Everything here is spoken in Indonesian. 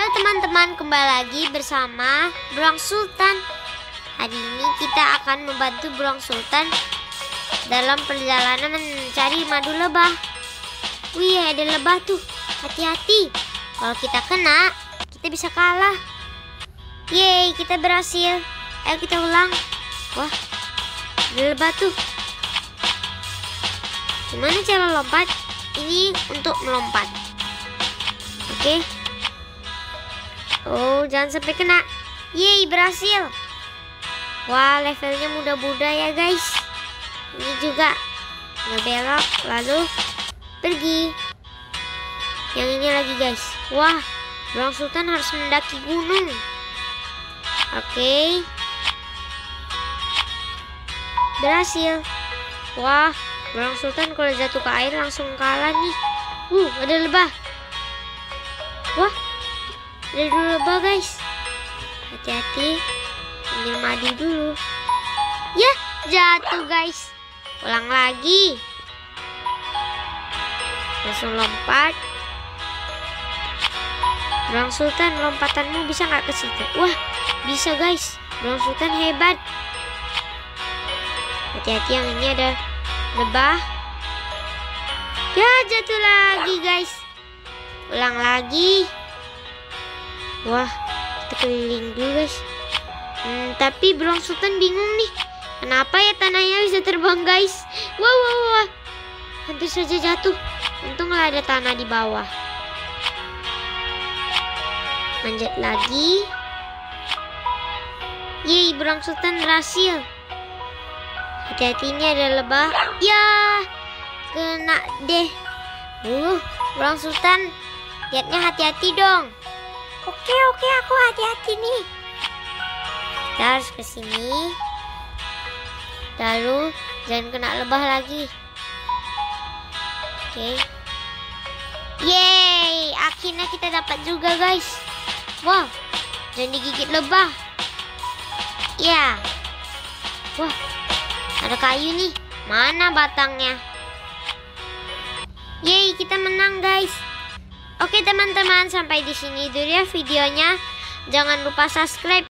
Halo teman-teman, kembali lagi bersama Beruang Sultan. Hari ini kita akan membantu Beruang Sultan dalam perjalanan mencari madu lebah. Wih, ada lebah tuh. Hati-hati. Kalau kita kena, kita bisa kalah. Yeay, kita berhasil. Ayo kita ulang. Wah, ada lebah tuh. Gimana cara lompat? Ini untuk melompat. Oke. Oh, jangan sampai kena. Yeay, berhasil. Wah, levelnya mudah-mudah ya, guys. Ini juga ngebelok, lalu pergi. Yang ini lagi, guys. Wah, Bang Sultan harus mendaki gunung. Oke. Berhasil. Wah, Bang Sultan kalau jatuh ke air langsung kalah nih. Uh, ada lebah. Wah, ada dulu lebah guys. Hati-hati, ambil madu dulu. Ya, jatuh guys. Ulang lagi. Langsung lompat. Bang Sultan, lompatanmu bisa nggak ke situ? Wah, bisa guys. Bang Sultan hebat. Hati-hati yang ini ada lebah. Ya, jatuh lagi guys. Ulang lagi. Wah, kita keliling dulu guys. Hmm, tapi Beruang Sultan bingung nih. Kenapa ya tanahnya bisa terbang guys? Wah, wah, wah. Hampir saja jatuh. Untunglah ada tanah di bawah. Manjat lagi. Yeay, Beruang Sultan berhasil. Hati-hati ini ada lebah. Ya, kena deh. Uh, Beruang Sultan, lihatnya hati-hati dong. Oke, oke, aku hati-hati nih. Kita harus ke sini. Lalu jangan kena lebah lagi. Oke. Yeay, akhirnya kita dapat juga, guys. Wow, jangan digigit lebah. Ya. Wah, ada kayu nih. Mana batangnya? Yeay, kita menang, guys. Oke teman-teman, sampai di sini dulu ya videonya. Jangan lupa subscribe